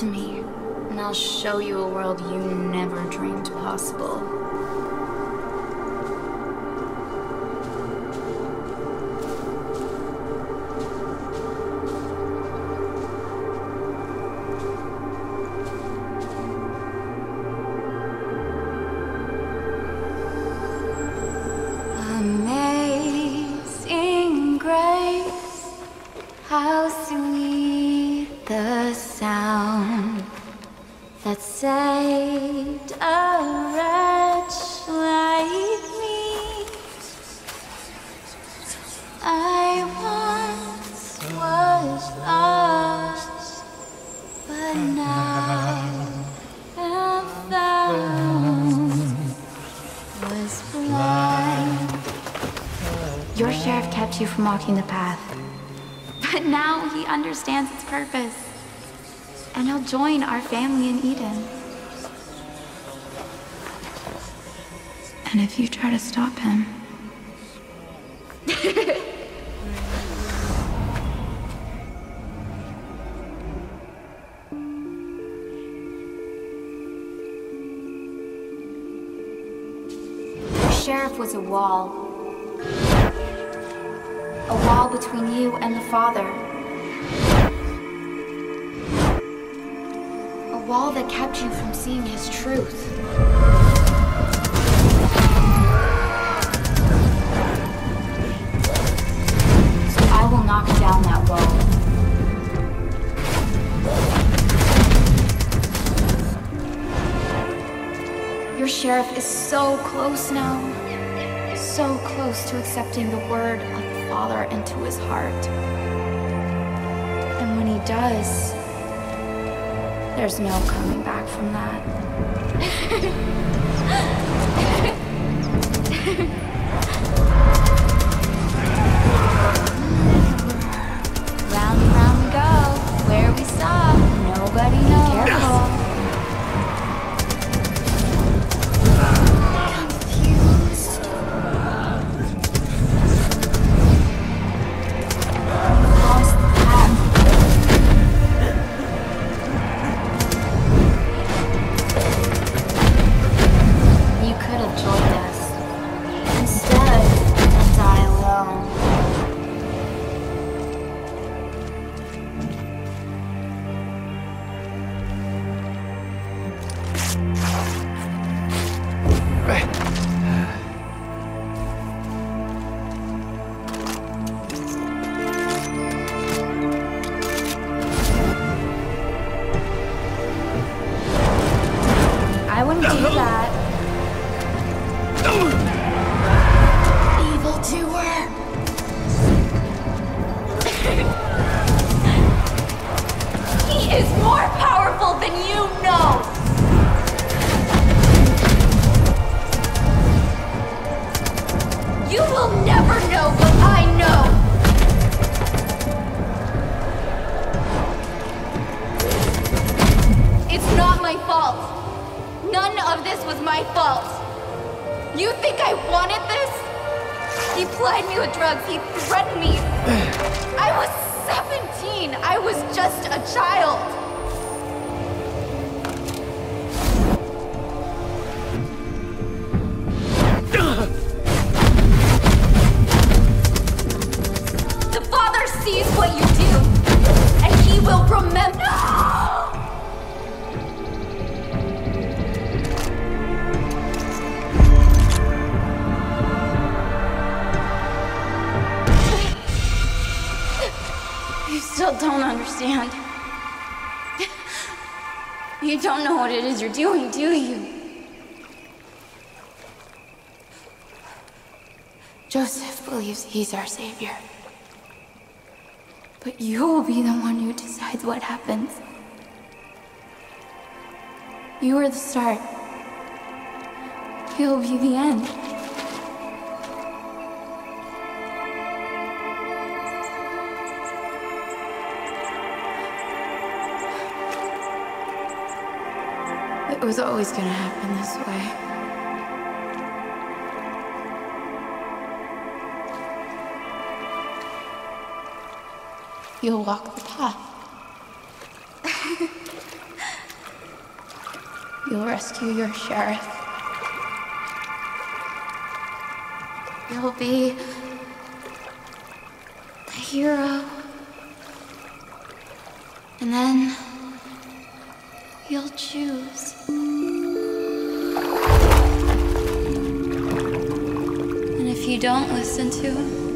to me, and I'll show you a world you never dreamed possible. That saved a wretch like me. I once was lost, but now am found. Was blind. Your sheriff kept you from walking the path. But now he understands its purpose. And he'll join our family in Eden. And if you try to stop him, The sheriff was a wall. A wall between you and the Father. Wall that kept you from seeing his truth. So I will knock down that wall. Your sheriff is so close now. So close to accepting the word of the Father into his heart. And when he does, there's no coming back from that. Wouldn't do that. Was my fault. You think I wanted this? He plied me with drugs. He threatened me. I was 17. I was just a child. The Father sees what you do, and He will remember. Don't understand. You don't know what it is you're doing, do you? Joseph believes he's our savior. But you'll be the one who decides what happens. You are the start. He'll be the end. It was always gonna happen this way. You'll walk the path. You'll rescue your sheriff. You'll be the hero. And then you'll choose. And if you don't listen to him,